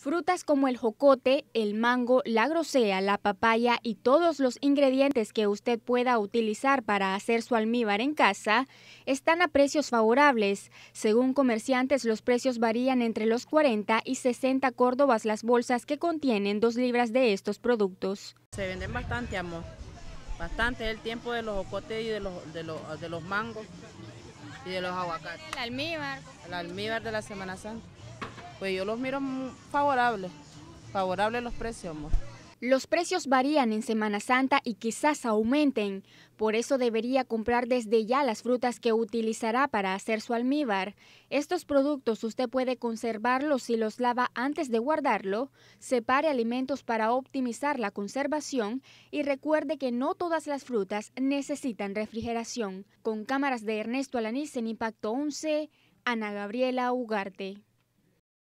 Frutas como el jocote, el mango, la grosea, la papaya y todos los ingredientes que usted pueda utilizar para hacer su almíbar en casa están a precios favorables. Según comerciantes, los precios varían entre los 40 y 60 córdobas las bolsas que contienen dos libras de estos productos. Se venden bastante, amor. Bastante es el tiempo de los jocotes y de los, de los, de los mangos y de los aguacates. El almíbar. El almíbar de la Semana Santa. Pues yo los miro favorables, favorables los precios. Los precios varían en Semana Santa y quizás aumenten, por eso debería comprar desde ya las frutas que utilizará para hacer su almíbar. Estos productos usted puede conservarlos si los lava antes de guardarlo, separe alimentos para optimizar la conservación y recuerde que no todas las frutas necesitan refrigeración. Con cámaras de Ernesto Alaniz en Impacto 11, Ana Gabriela Ugarte.